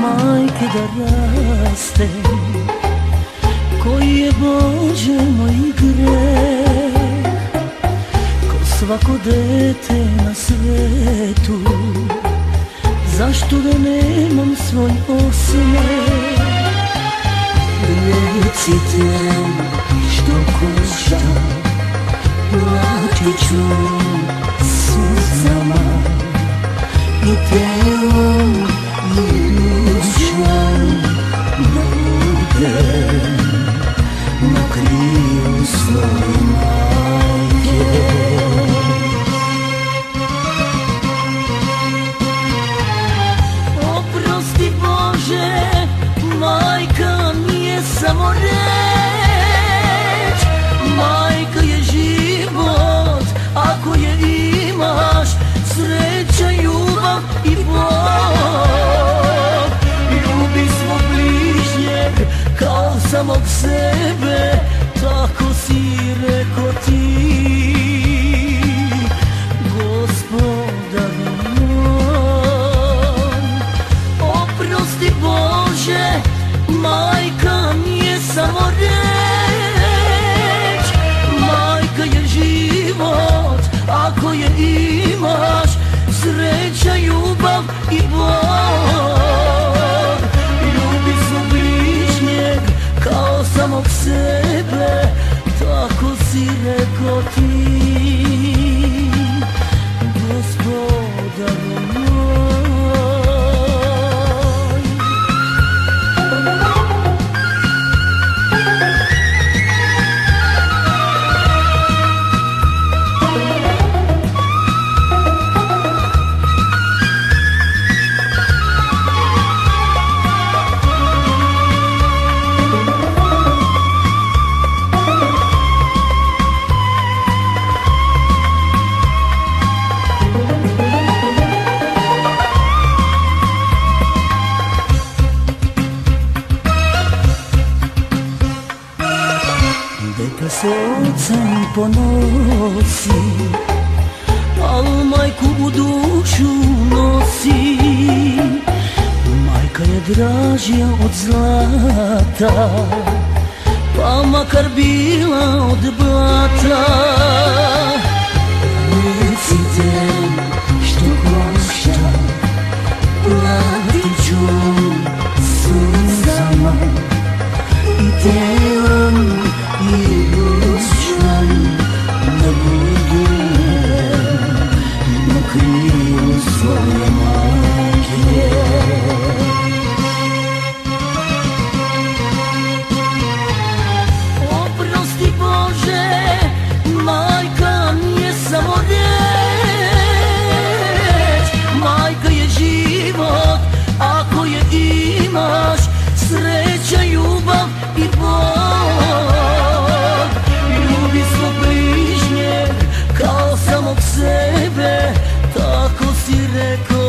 Majke da raste Koji je Bože moj greh Ko svako dete na svetu Zašto da nemam svoj osmeh? Recite što košta Platit ću nije ako je Dete se ocem ponosi Al majku u dušu nosi. Majka je dražija od zlata Pa makar bila od blata Majka nije samo riječ Majka je život Ako je imaš Sreća, ljubav i Bog. Ljubi svog bližnje Kao samog sebe Tako si rekao.